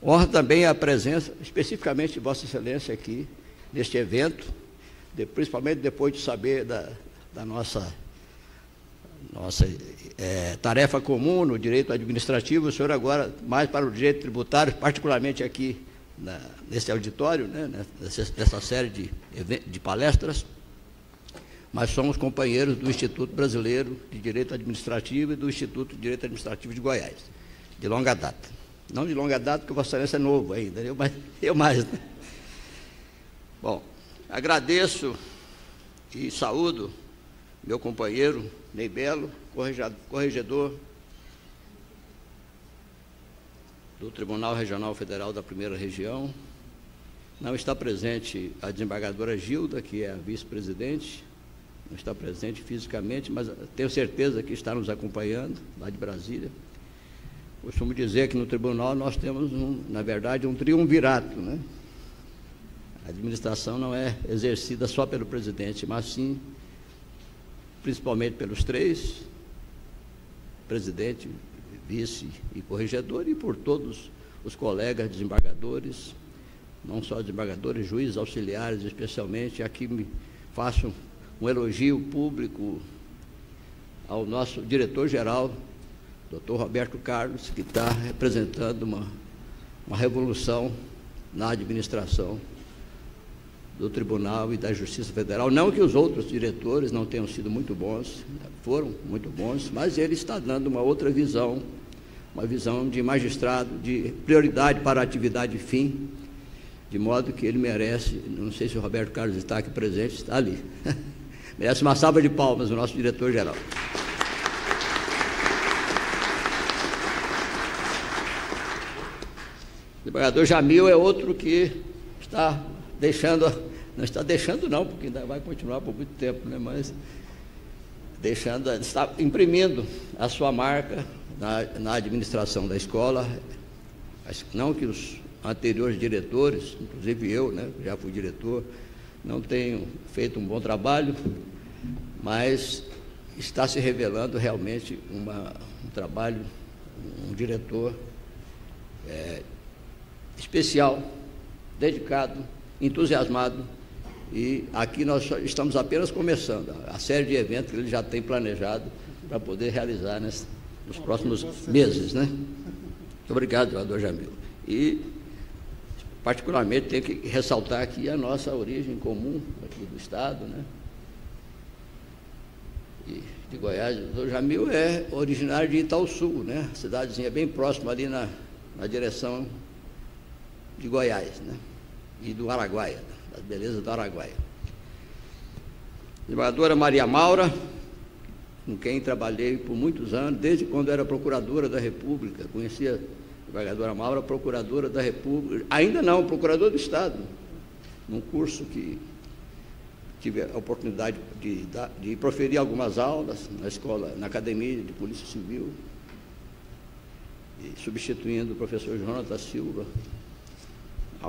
Honra também a presença, especificamente de Vossa Excelência aqui, neste evento, de, principalmente depois de saber da, da nossa, nossa é, tarefa comum no direito administrativo, o senhor agora mais para o direito tributário, particularmente aqui na, nesse auditório, né, nessa, nessa série de, de palestras, mas somos companheiros do Instituto Brasileiro de Direito Administrativo e do Instituto de Direito Administrativo de Goiás, de longa data. Não de longa data, porque o Vossa é novo ainda, eu mais. Eu mais né? Bom, agradeço e saúdo meu companheiro Ney Belo, corregedor do Tribunal Regional Federal da Primeira Região. Não está presente a desembargadora Gilda, que é a vice-presidente, não está presente fisicamente, mas tenho certeza que está nos acompanhando, lá de Brasília. Costumo dizer que no tribunal nós temos, um, na verdade, um triunvirato. Né? A administração não é exercida só pelo presidente, mas sim, principalmente pelos três, presidente, vice e corregedor, e por todos os colegas desembargadores, não só desembargadores, juízes auxiliares, especialmente. Aqui me faço um elogio público ao nosso diretor-geral, doutor Roberto Carlos, que está representando uma, uma revolução na administração do Tribunal e da Justiça Federal. Não que os outros diretores não tenham sido muito bons, foram muito bons, mas ele está dando uma outra visão uma visão de magistrado, de prioridade para a atividade fim, de modo que ele merece, não sei se o Roberto Carlos está aqui presente, está ali, (laughs) merece uma salva de palmas, o nosso diretor-geral. Desembargador Jamil é outro que está deixando, não está deixando não, porque ainda vai continuar por muito tempo, né? mas deixando, está imprimindo a sua marca na, na administração da escola, não que os anteriores diretores, inclusive eu, né, já fui diretor, não tenham feito um bom trabalho, mas está se revelando realmente uma, um trabalho, um diretor é, especial, dedicado, entusiasmado, e aqui nós estamos apenas começando a série de eventos que ele já tem planejado para poder realizar nesse, nos próximos meses, né? Muito obrigado, vereador Jamil. E, particularmente, tenho que ressaltar aqui a nossa origem comum aqui do Estado, né? E de Goiás. O doutor Jamil é originário de Sul, né? Cidadezinha bem próxima ali na, na direção de Goiás, né? E do Araguaia, das belezas do Araguaia. Desembargadora Maria Maura, com quem trabalhei por muitos anos, desde quando era procuradora da República, conhecia a desembargadora Maura, procuradora da República, ainda não, procurador do Estado, num curso que tive a oportunidade de, de proferir algumas aulas na escola, na Academia de Polícia Civil, substituindo o professor Jonathan Silva,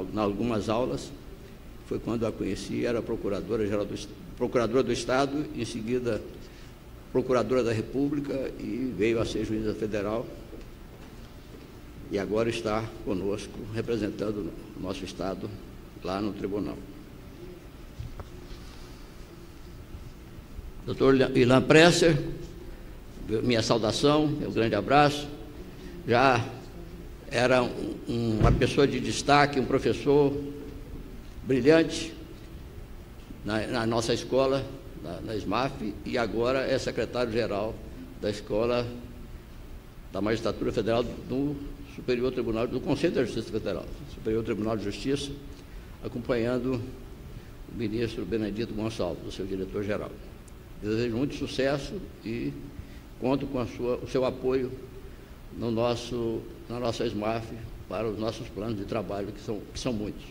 em algumas aulas, foi quando a conheci, era procuradora geral do procuradora do Estado, em seguida procuradora da República e veio a ser juíza federal e agora está conosco representando o nosso Estado lá no tribunal. Doutor Ilan Presser, minha saudação, meu grande abraço. Já era um, uma pessoa de destaque, um professor brilhante na, na nossa escola, na, na SMAF, e agora é secretário-geral da Escola da Magistratura Federal do Superior Tribunal, do Conselho da Justiça Federal, Superior Tribunal de Justiça, acompanhando ministro Benedito Gonçalves, o seu diretor-geral. Desejo muito sucesso e conto com sua, o seu apoio no nosso, na nossa SMAF para os nossos planos de trabalho, que são, que são muitos.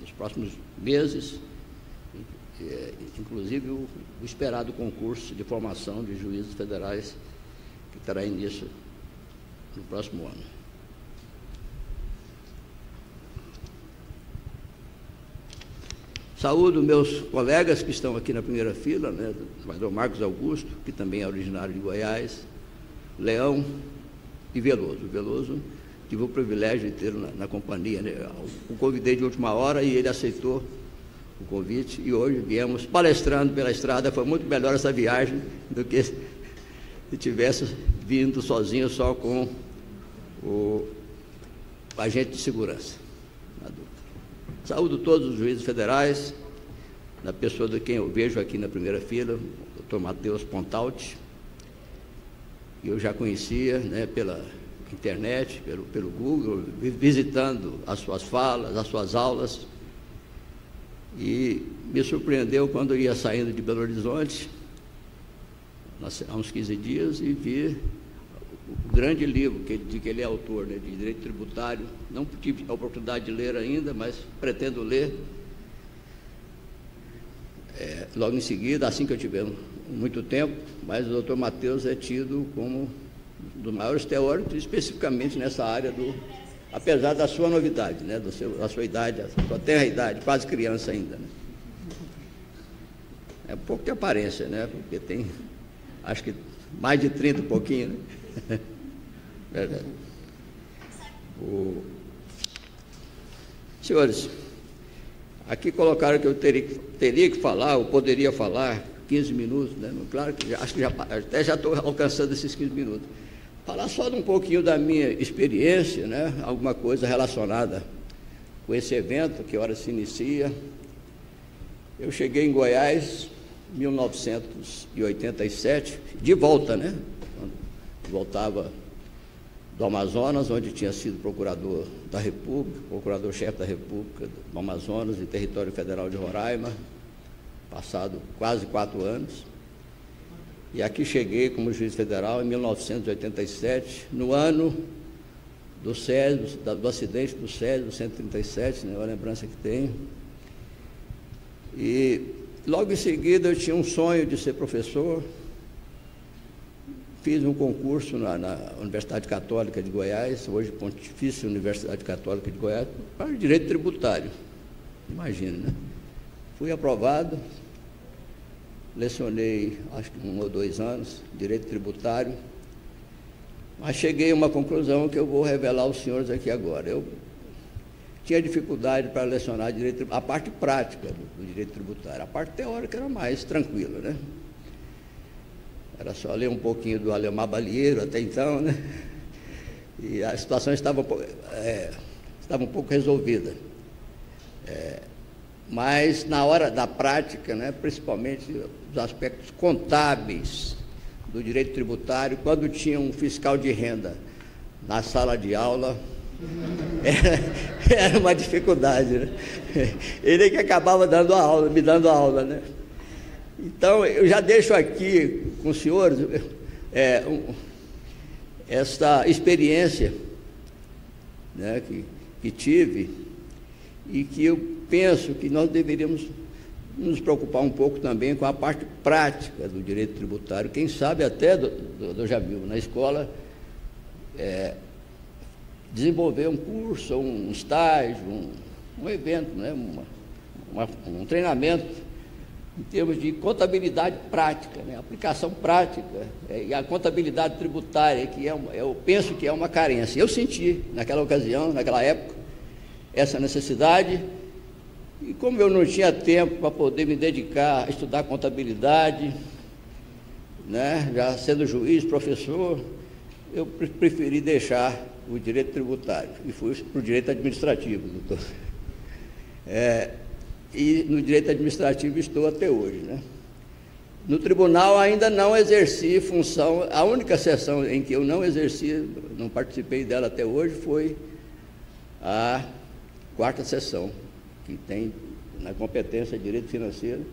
Nos próximos meses, inclusive o, esperado concurso de formação de juízes federais, que terá início no próximo ano. Saúdo meus colegas que estão aqui na primeira fila, né, o Marcos Augusto, que também é originário de Goiás, Leão e Veloso. Veloso tive o privilégio de ter na, na companhia. Né? O convidei de última hora e ele aceitou o convite e hoje viemos palestrando pela estrada. Foi muito melhor essa viagem do que se tivesse vindo sozinho só com o agente de segurança. Saúdo todos os juízes federais, na pessoa de quem eu vejo aqui na primeira fila, o doutor Matheus Pontalti. Eu já conhecia né, pela internet, pelo, pelo Google, visitando as suas falas, as suas aulas. E me surpreendeu quando eu ia saindo de Belo Horizonte, há uns 15 dias, e vi o grande livro que, de que ele é autor, né, de Direito Tributário. Não tive a oportunidade de ler ainda, mas pretendo ler. É, logo em seguida, assim que eu tiver muito tempo, mas o doutor Mateus é tido como um dos maiores teóricos, especificamente nessa área do. Apesar da sua novidade, né, do seu, da sua idade, da sua terra idade, quase criança ainda. Né? É pouco de aparência, né? Porque tem, acho que mais de 30 e pouquinho, né? (laughs) Verdade. O... Senhores, aqui colocaram que eu teria, teria que falar, ou poderia falar, 15 minutos, né? Claro que já, acho que já, até já estou alcançando esses 15 minutos. Falar só de um pouquinho da minha experiência, né? Alguma coisa relacionada com esse evento, que hora se inicia. Eu cheguei em Goiás em 1987, de volta, né? voltava do Amazonas, onde tinha sido procurador da República, procurador-chefe da República do Amazonas e território federal de Roraima, passado quase quatro anos. E aqui cheguei como juiz federal em 1987, no ano do Césio, do acidente do Césio 137, né, a lembrança que tenho. E logo em seguida eu tinha um sonho de ser professor, Fiz um concurso na, na, Universidade Católica de Goiás, hoje Pontifícia Universidade Católica de Goiás, para direito tributário. Imagina, né? Fui aprovado, lecionei acho que um ou dois anos, direito tributário, mas cheguei a uma conclusão que eu vou revelar aos senhores aqui agora. Eu tinha dificuldade para lecionar direito, a parte prática do, do direito tributário, a parte teórica era mais tranquila, né? Era só ler um pouquinho do Alemar Balieiro até então, né? E a situação estava, é, estava um pouco resolvida. É, mas na hora da prática, né, principalmente os aspectos contábeis do direito tributário, quando tinha um fiscal de renda na sala de aula, (laughs) era, era uma dificuldade. Né? Ele que acabava dando aula, me dando aula, né? Então, eu já deixo aqui com os senhores é, um, esta experiência né, que, que tive e que eu penso que nós deveríamos nos preocupar um pouco também com a parte prática do direito tributário. Quem sabe até, do, do, do Jamil, na escola, é, desenvolver um curso, um estágio, um, um evento, né, uma, uma, um treinamento em termos de contabilidade prática, né? aplicação prática, é, e a contabilidade tributária, que é uma, eu penso que é uma carência. Eu senti, naquela ocasião, naquela época, essa necessidade, e como eu não tinha tempo para poder me dedicar a estudar contabilidade, né? já sendo juiz, professor, eu preferi deixar o direito tributário e fui para o direito administrativo, doutor. (laughs) É, e no direito administrativo estou até hoje. Né? No tribunal ainda não exerci função, a única sessão em que eu não exerci, não participei dela até hoje, foi a quarta sessão, que tem na competência direito financeiro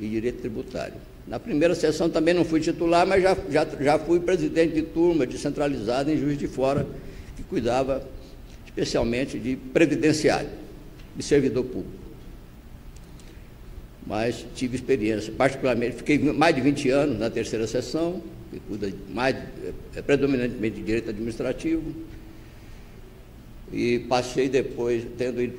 e direito tributário. Na primeira sessão também não fui titular, mas já, já, já fui presidente de turma descentralizada em Juiz de Fora, que cuidava especialmente de previdenciário, de servidor público. Mas tive experiência, particularmente, fiquei mais de 20 anos na terceira sessão, que cuida mais, é, predominantemente de direito administrativo, e passei depois, tendo ido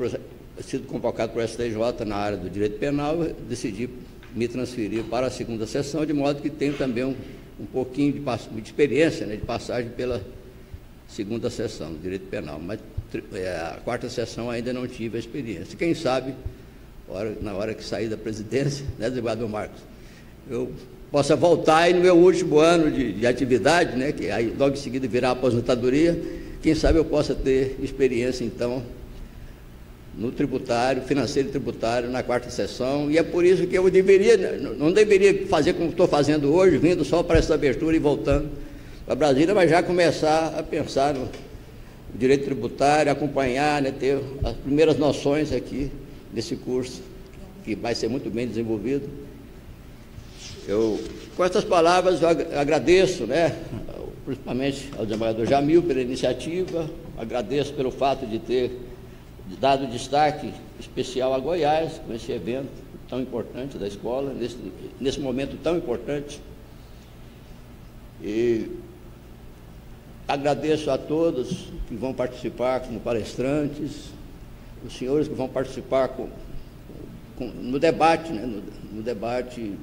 sido convocado para o STJ na área do direito penal, decidi me transferir para a segunda sessão, de modo que tenho também um, um pouquinho de, de experiência, né, de passagem pela segunda sessão do direito penal, mas é, a quarta sessão ainda não tive a experiência. Quem sabe, hora, na hora que sair da presidência, né, desembargador Marcos, eu possa voltar e no meu último ano de, de atividade, né, que aí logo em seguida virar aposentadoria, quem sabe eu possa ter experiência, então, no tributário, financeiro e tributário, na quarta sessão, e é por isso que eu deveria, não deveria fazer como estou fazendo hoje, vindo só para essa abertura e voltando para Brasília, mas já começar a pensar no direito tributário, acompanhar, né, ter as primeiras noções aqui desse curso, que vai ser muito bem desenvolvido. Eu, com essas palavras, eu agradeço, né, principalmente ao desembargador Jamil pela iniciativa, agradeço pelo fato de ter dado destaque especial a Goiás com esse evento tão importante da escola, nesse, nesse momento tão importante. E agradeço a todos que vão participar como palestrantes, os senhores que vão participar com, com, no debate, né, no, no debate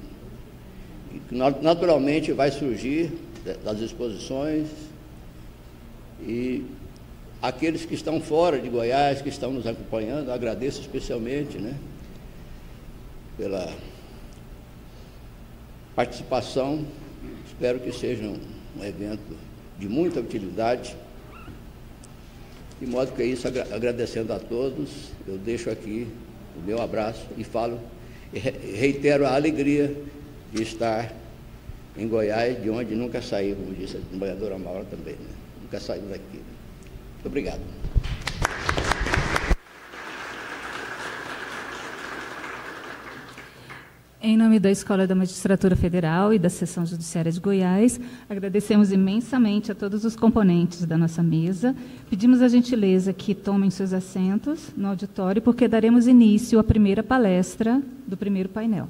que naturalmente vai surgir das exposições e aqueles que estão fora de Goiás, que estão nos acompanhando, agradeço especialmente né, pela participação. Espero que seja um, evento de muita utilidade. De modo que é isso, agradecendo a todos, eu deixo aqui o meu abraço e falo, reitero a alegria de estar em Goiás, de onde nunca saí, como disse a trabalhadora Maura também, né? nunca saí daqui. Muito obrigado. Em nome da Escola da Magistratura Federal e da Seção Judiciária de Goiás, agradecemos imensamente a todos os componentes da nossa mesa. Pedimos a gentileza que tomem seus assentos no auditório, porque daremos início à primeira palestra do primeiro painel.